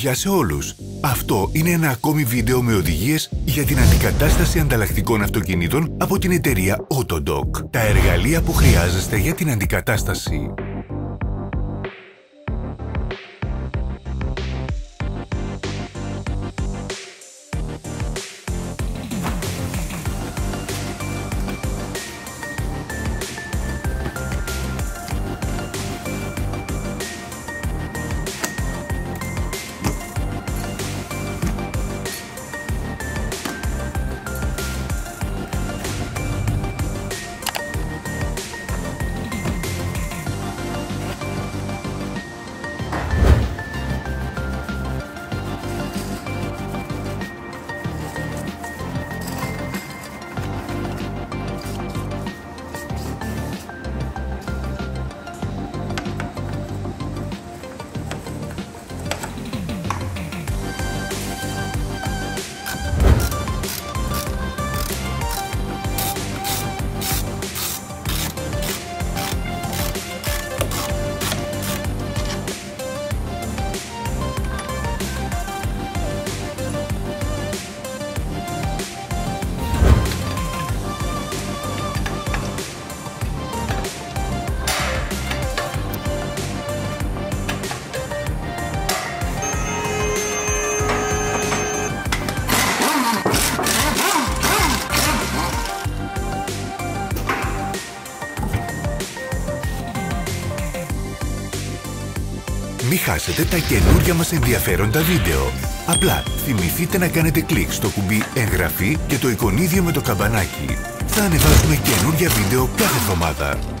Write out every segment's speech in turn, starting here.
Γεια σε όλους! Αυτό είναι ένα ακόμη βίντεο με οδηγίες για την αντικατάσταση ανταλλακτικών αυτοκινήτων από την εταιρεία Autodoc. Τα εργαλεία που χρειάζεστε για την αντικατάσταση. Χάσετε τα καινούργια μας ενδιαφέροντα βίντεο. Απλά θυμηθείτε να κάνετε κλικ στο κουμπί εγγραφή και το εικονίδιο με το καμπανάκι. Θα ανεβάζουμε καινούργια βίντεο κάθε εβδομάδα.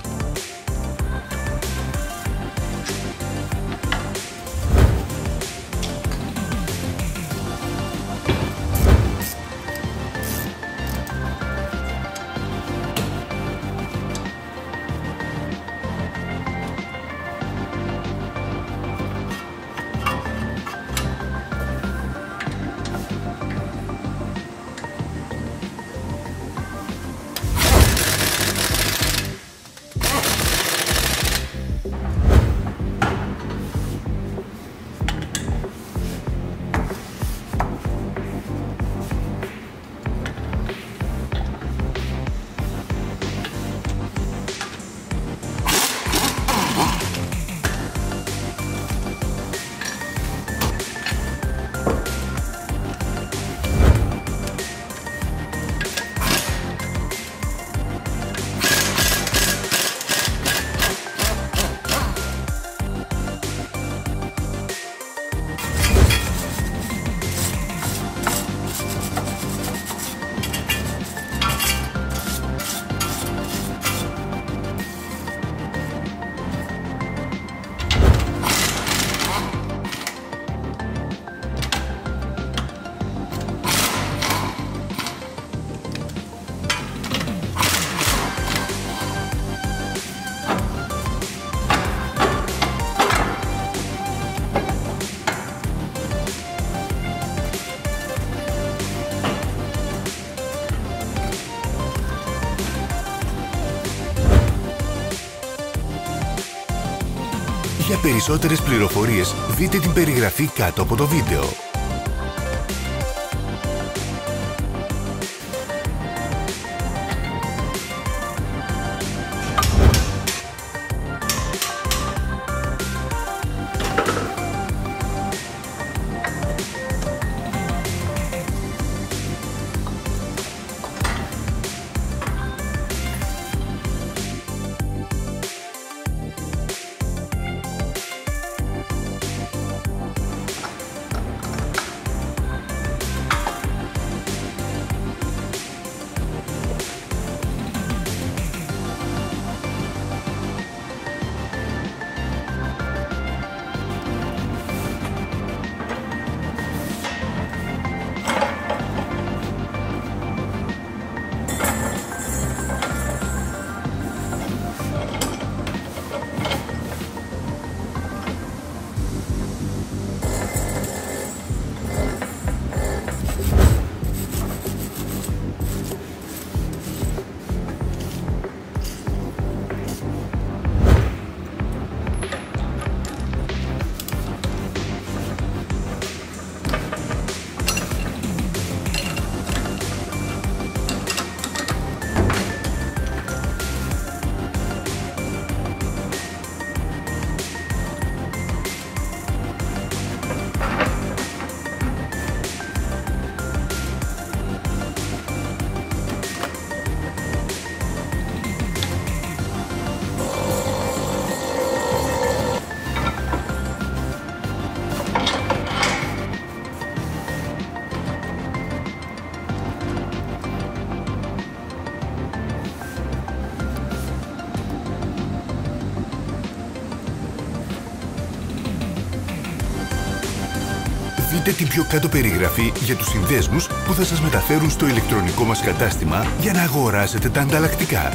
Για περισσότερες πληροφορίες δείτε την περιγραφή κάτω από το βίντεο. Δείτε την πιο κάτω περιγραφή για τους συνδέσμους που θα σας μεταφέρουν στο ηλεκτρονικό μας κατάστημα για να αγοράσετε τα ανταλλακτικά.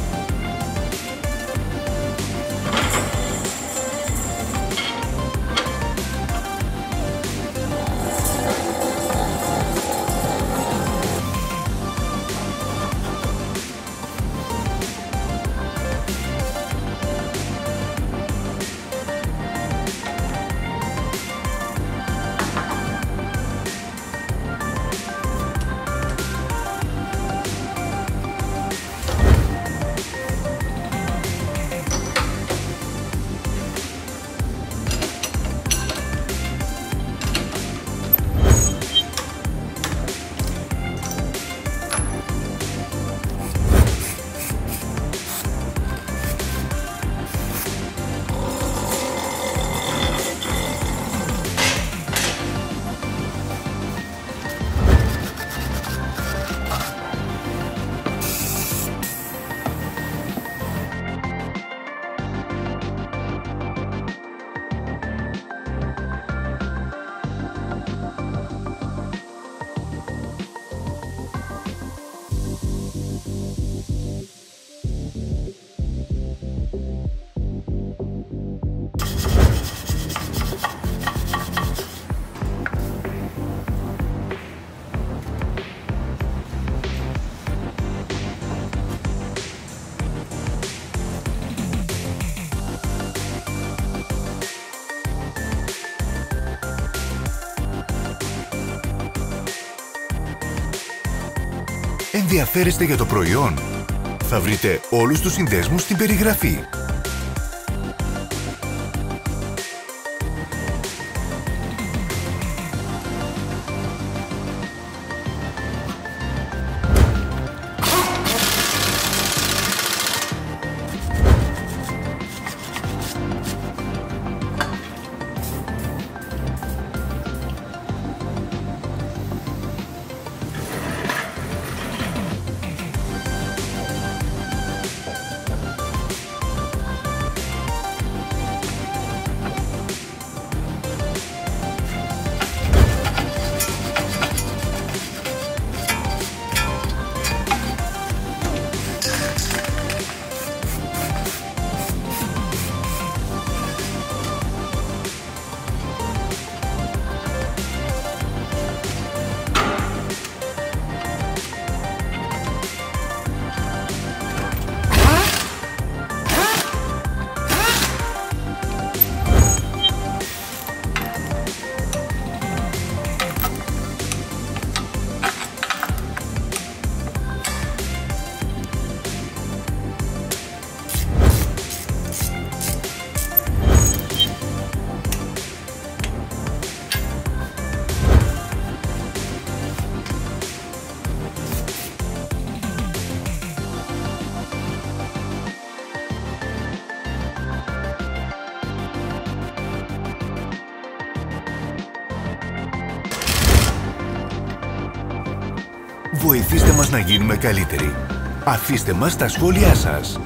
Ενδιαφέρεστε για το προϊόν; Θα βρείτε όλους τους συνδέσμους στην περιγραφή. Μας να γίνουμε καλύτεροι. Αφήστε μας τα σχόλιά σας.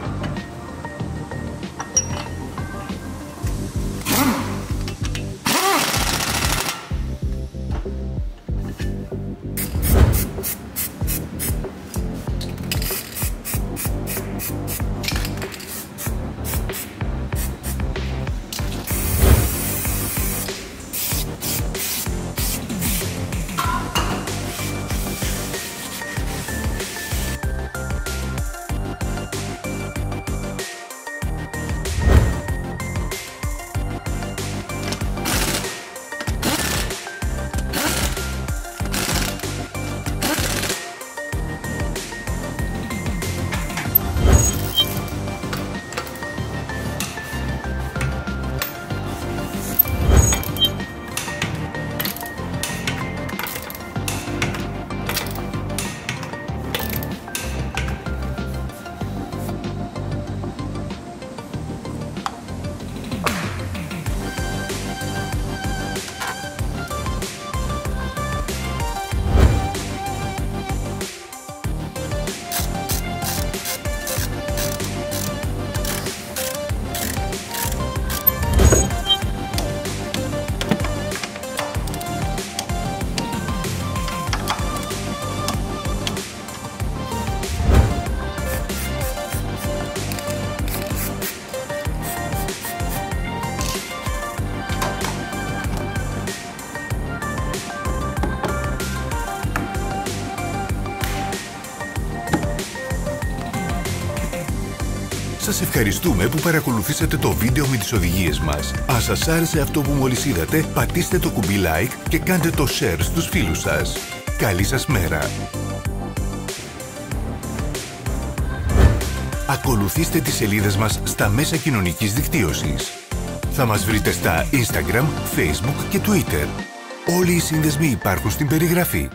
Σας ευχαριστούμε που παρακολουθήσατε το βίντεο με τις οδηγίες μας. Αν σας άρεσε αυτό που μόλις είδατε, πατήστε το κουμπί like και κάντε το share στους φίλους σας. Καλή σας μέρα! Ακολουθήστε τις σελίδες μας στα μέσα κοινωνικής δικτύωσης. Θα μας βρείτε στα Instagram, Facebook και Twitter. Όλοι οι σύνδεσμοι υπάρχουν στην περιγραφή.